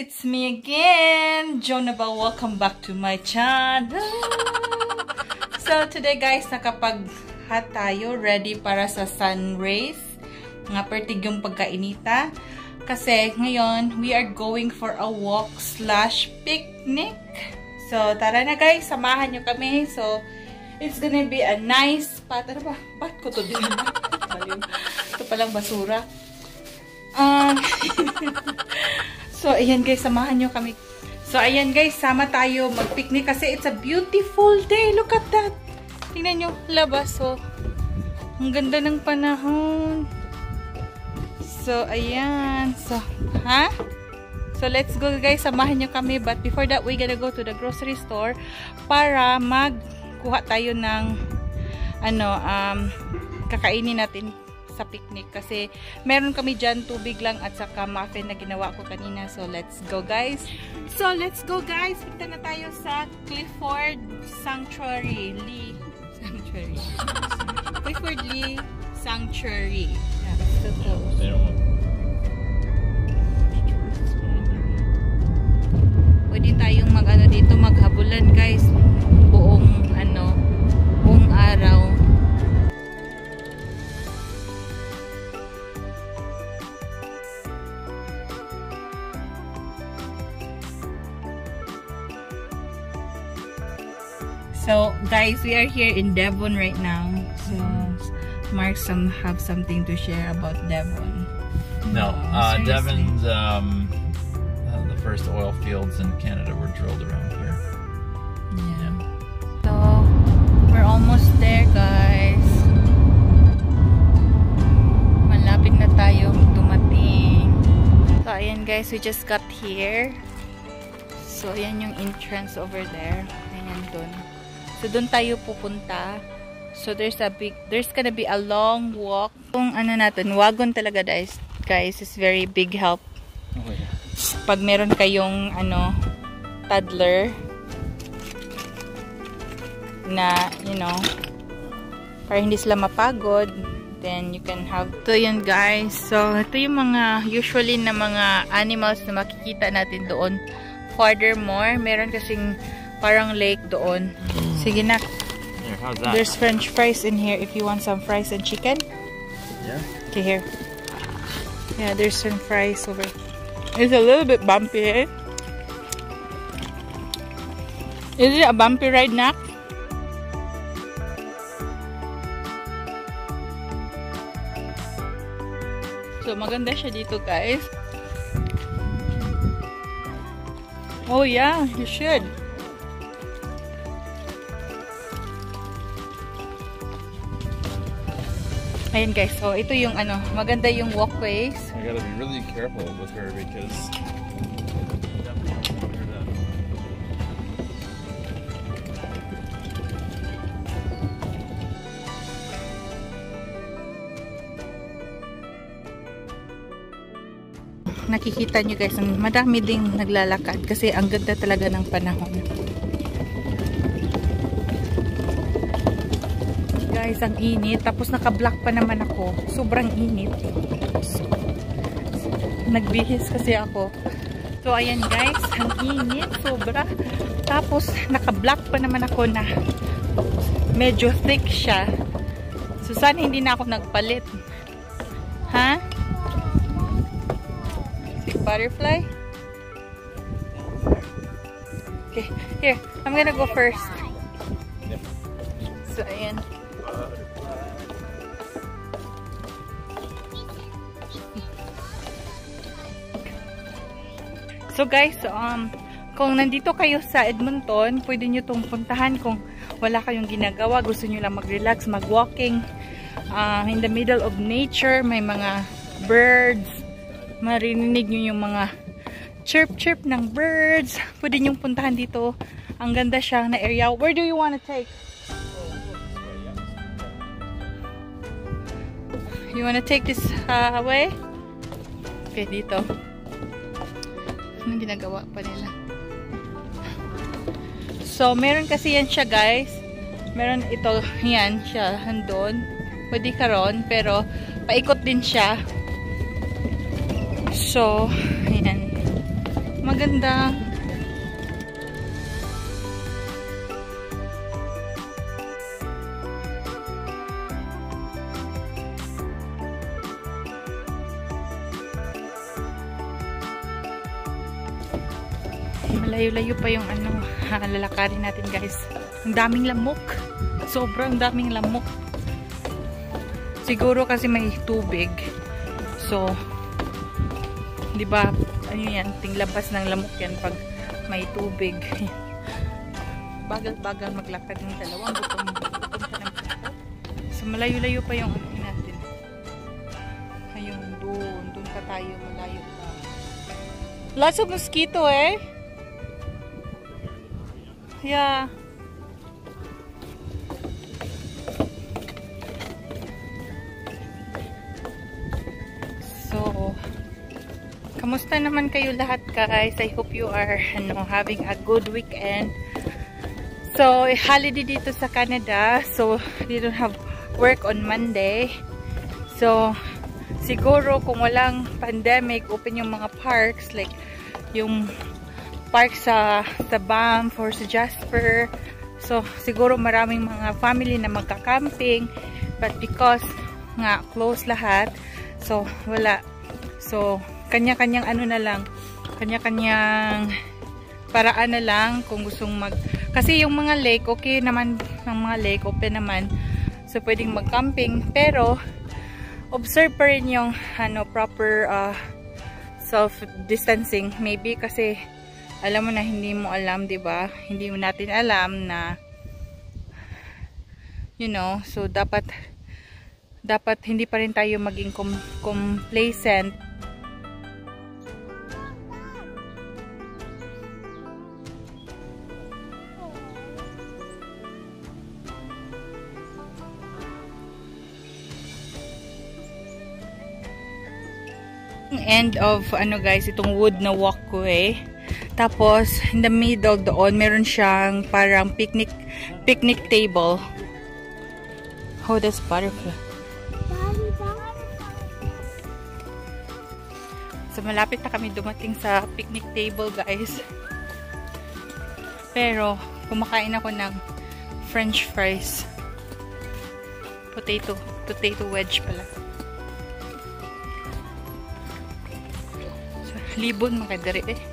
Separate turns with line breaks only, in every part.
It's me again! Jonabal, welcome back to my channel! So today guys, nakapag-hot tayo, ready para sa sun rays. Nga pertig yung pagkainita. Kasi ngayon, we are going for a walk slash picnic. So tara na guys, samahan nyo kami. So, it's gonna be a nice spot. Ano ba? Ba't ko to din? Ito palang basura. Uh, so, ayan guys, samahan nyo kami. So, ayan guys, sama tayo mag-picnic kasi it's a beautiful day. Look at that. Tingnan nyo, labas. So, ang ganda ng panahon. So, ayan. So, ha? So, let's go guys. Samahan nyo kami. But before that, we gonna go to the grocery store para magkuha tayo ng ano, um, kakainin natin sa picnic kasi meron kami dyan tubig lang at saka muffin na ginawa ko kanina. So, let's go guys. So, let's go guys. Punta na tayo sa Clifford Sanctuary. Lee Sanctuary. Clifford Lee Sanctuary. Yeah, so cool. Pwede tayong mag ano dito maghabulan guys. Buong ano, buong araw. So, guys, we are here in Devon right now. So, Mark some have something to share about Devon.
No, uh,
seriously.
Devon's um, uh, the first oil fields in Canada were drilled around here.
Yeah. So, we're almost there, guys. Malapit na tayo dumating. So, ayan guys, we just got here. So, ayan yung entrance over there. Ayan dun. So, dun tayo pupunta. So, there's a big, there's gonna be a long walk. Kung ano natin, wagon talaga guys. Guys, is very big help
yeah.
pag meron kayong ano toddler na you know para hindi sila mapagod then you can have ito yun guys so ito yung mga usually na mga animals na makikita natin doon furthermore meron kasing parang lake doon sige na
Here, how's that?
there's french fries in here if you want some fries and chicken
yeah.
Okay, here. Yeah, there's some fries over. It's a little bit bumpy, eh? Is it a bumpy ride, Nak? So, maganda siya dito, guys. Oh, yeah. You should. Ayan guys, so ito yung ano, maganda yung walkways.
I gotta be really careful with her because.
Nakikita nyo guys, madami ding naglalakad kasi ang ganda talaga ng panahon. Guys, ang init. Tapos naka-black pa naman ako. Sobrang init. Nagbihis kasi ako. So, ayan guys, ang init. Sobra. Tapos, naka-black pa naman ako na medyo thick siya. So, sana hindi na ako nagpalit. Ha? Butterfly? Okay, here. I'm gonna go first. So, ayan. So guys, um, kung nandito kayo sa Edmonton, pwede nyo itong puntahan kung wala kayong ginagawa, gusto nyo lang mag-relax, mag-walking uh, in the middle of nature, may mga birds, marinig nyo yung mga chirp-chirp ng birds, pwede nyo puntahan dito. Ang ganda siya na area. Where do you want to take? You want to take this uh, way? Okay, dito. Anong ginagawa pa nila? So, meron kasi yan siya guys. Meron ito, yan siya, handon. Pwede ka ron, pero paikot din siya. So, ayan. Maganda. Malayo-layo pa yung ano, lalakarin natin guys. Ang daming lamok. Sobrang daming lamok. Siguro kasi may tubig. So, di ba, ano yan, tinglabas ng lamok yan pag may tubig. Bagal-bagal maglakad ng dalawang gutom. Gutom siya ng gutom. So, malayo-layo pa yung ano natin. Ayun, doon. Doon pa tayo, malayo pa. Lots of mosquito eh. Yeah. So, kamusta naman kayo lahat guys? I hope you are ano, having a good weekend. So, holiday dito sa Canada. So, they don't have work on Monday. So, siguro kung walang pandemic, open yung mga parks like yung park sa, Banff or sa Jasper. So, siguro maraming mga family na magka-camping. But because nga close lahat, so wala. So, kanya-kanyang ano na lang, kanya-kanyang paraan na lang kung gustong mag... Kasi yung mga lake, okay naman, ng mga lake, open naman. So, pwedeng mag-camping. Pero, observe pa rin yung ano, proper uh, self-distancing. Maybe kasi alam mo na hindi mo alam, 'di ba? Hindi mo natin alam na you know, so dapat dapat hindi pa rin tayo maging com complacent. end of ano guys itong wood na walkway tapos, in the middle doon, meron siyang parang picnic picnic table. Oh, that's butterfly. So, malapit na kami dumating sa picnic table, guys. Pero, kumakain ako ng french fries. Potato. Potato wedge pala. So, libon makadari eh.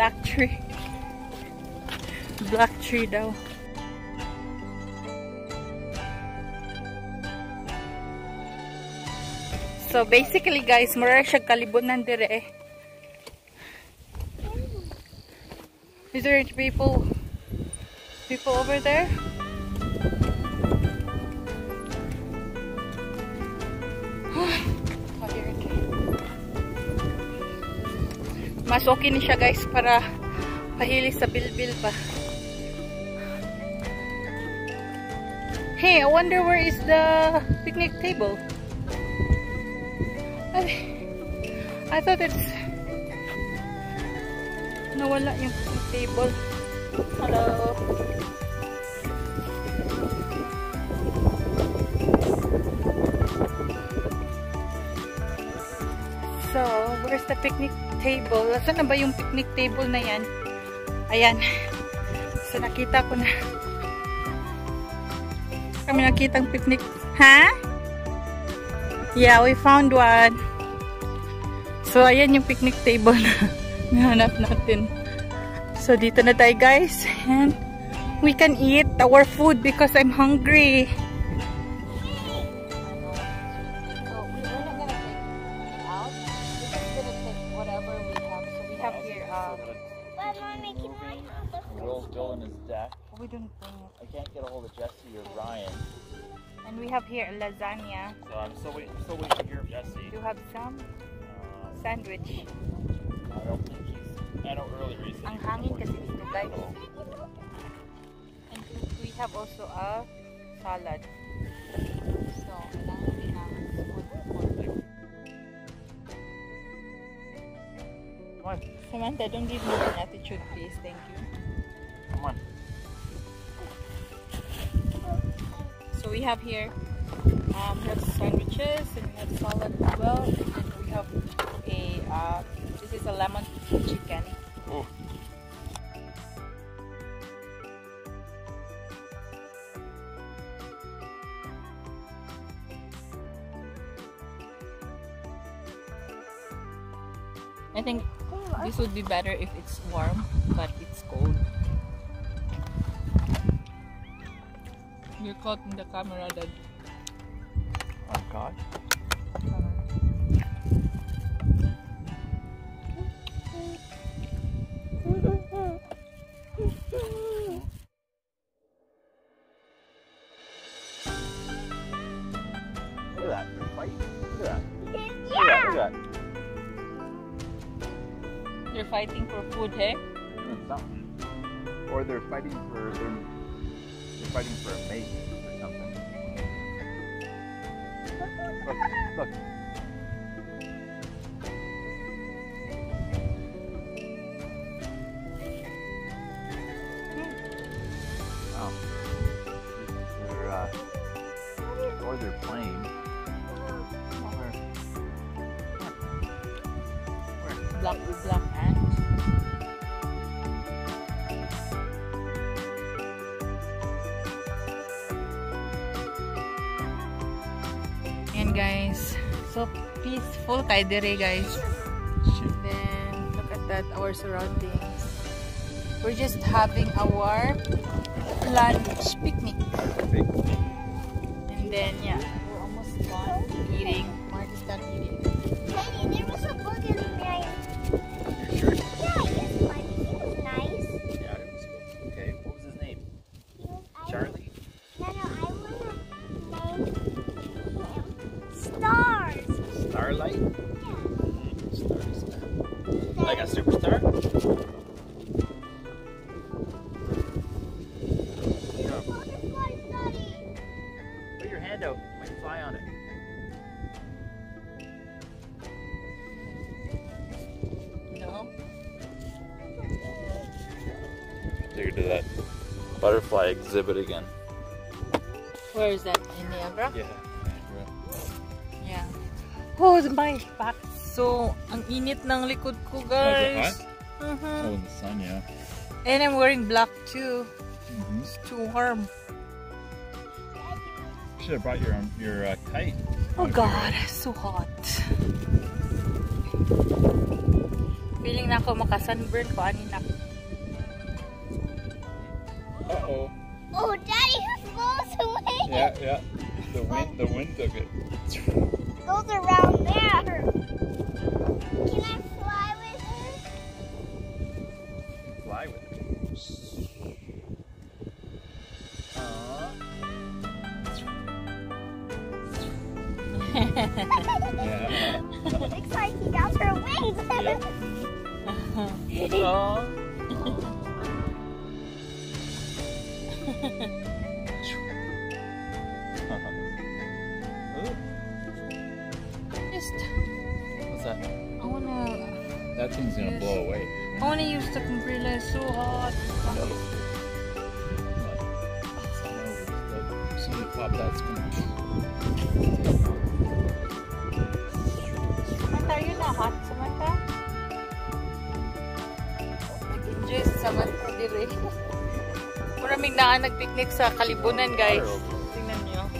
Black tree. Black tree daw. So basically guys, mura siya kalibunan dire eh. Is there people people over there? Mas okay ni siya guys para pahili sa bilbil pa. Hey I wonder where is the picnic table? I, I thought it's nawala yung picnic table. Hello. So, where's the picnic table? Saan na ba yung picnic table na yan? Ayan. So, nakita ko na. Kami nakitang picnic. Ha? Yeah, we found one. So, ayan yung picnic table na nahanap natin. So, dito na tayo guys. And we can eat our food because I'm hungry.
Still waiting, still waiting to hear Jesse.
You have some
Uh,
sandwich.
I don't think he's. I don't really reason.
Ang hangin kasi dito guys. And we have also a salad. So, kailangan din namin food.
Come on,
Samantha, don't give me an attitude please. Thank you.
come on.
So we have here um, we have sandwiches and we have salad as well and we have a uh, this is a lemon chicken
Oh.
I think this would be better if it's warm but it's cold you're caught in the camera dad
Oh God. Look at that. They're fighting. Look at that. Look at that. Look at that.
you're fighting for food hey
hmm, something. Or they're fighting for they're, they're fighting for a mate Look, look.
And guys. So peaceful kay dire guys. Then look at that our surroundings. We're just having our lunch picnic. And then yeah we're almost done eating. Mark is done eating
Like a superstar? Yeah.
Butterfly.
Put your hand out. Might fly on it.
no
Take her to that butterfly exhibit again.
where is that in Niagara
Yeah.
Yeah. Oh, my back. So, ang init ng likod ko, guys. Mhm.
Oh, in the sun, yeah.
And I'm wearing black too.
Mm-hmm.
It's too warm.
Should have brought your um, your uh, kite.
Oh
out
God, so hot. Feeling na ako maka-sunburn ko anin ako.
Uh oh.
Oh, Daddy, who flows away?
Yeah, yeah. The wind, the wind took it.
Goes around there. Can I fly with her?
Fly with. Yeah.
Looks like he got her wings.
Ooh, That thing's gonna blow away.
I wanna use the umbrella. It's so hot.
As soon as you pop that, it's gonna.
Samantha, are you not hot, Samantha? Nag-enjoy Samantha dire. Maraming naan nag-picnic sa Kalibunan, guys. Tingnan nyo.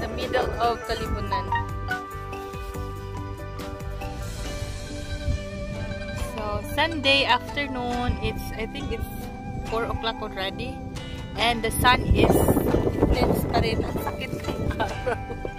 The middle of Kalibunan. So, Sunday afternoon, it's, I think it's 4 o'clock already. And the sun is intense pa rin. Ang sakit ng araw.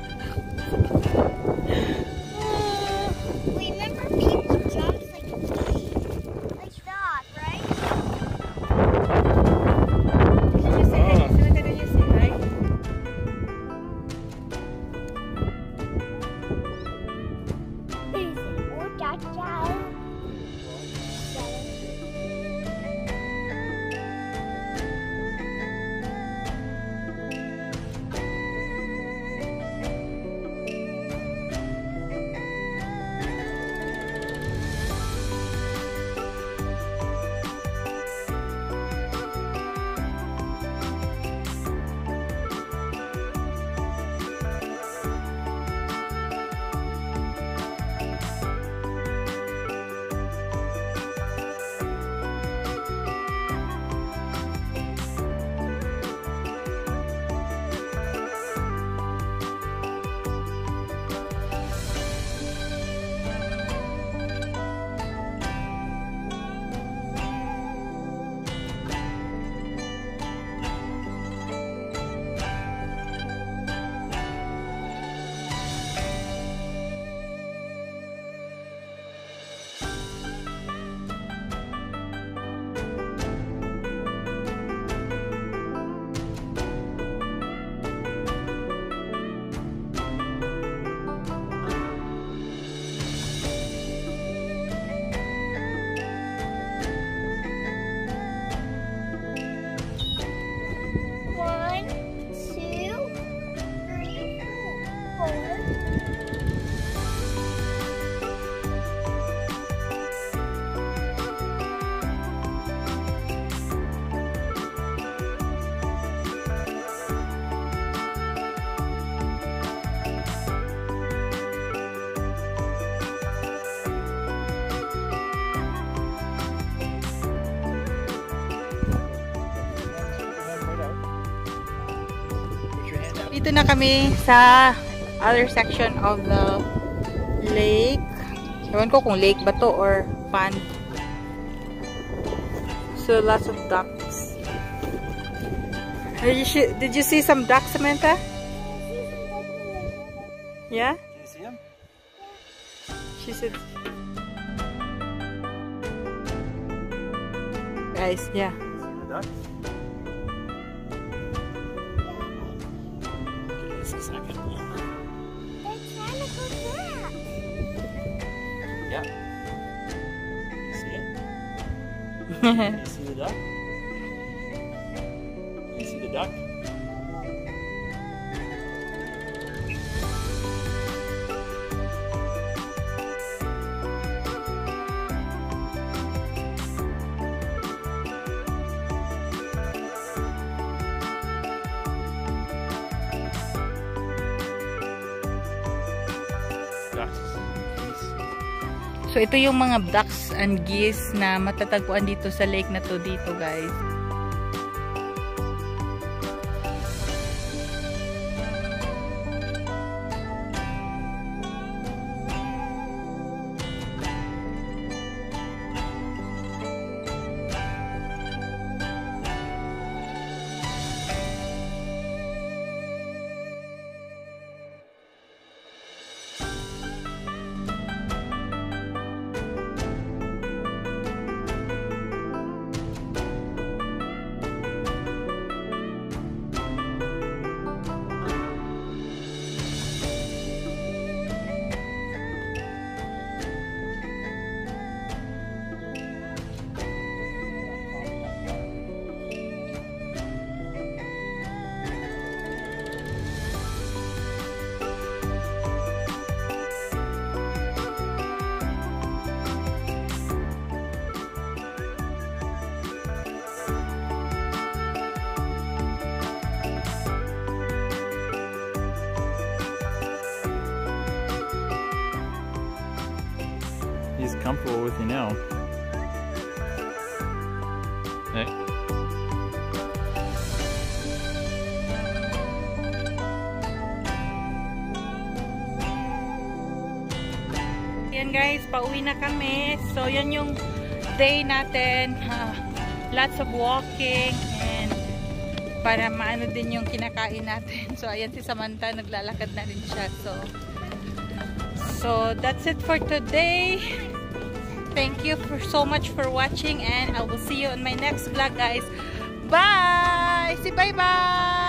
Dito na kami sa other section of the lake. Ewan ko kung lake ba to or pond. So, lots of ducks. Did you, did you see some ducks, Samantha? Yeah?
Can you see him?
She said... Guys, yeah.
See the ducks? you see the duck? You see the duck?
Ito yung mga ducks and geese na matatagpuan dito sa lake na to dito, guys. Guys, pauwi na kami. So, yan yung day natin. Ha, lots of walking and para maano din yung kinakain natin. So, ayan si Samantha, naglalakad na rin siya. So, so that's it for today. Thank you for so much for watching and I will see you on my next vlog guys. Bye! Say bye-bye!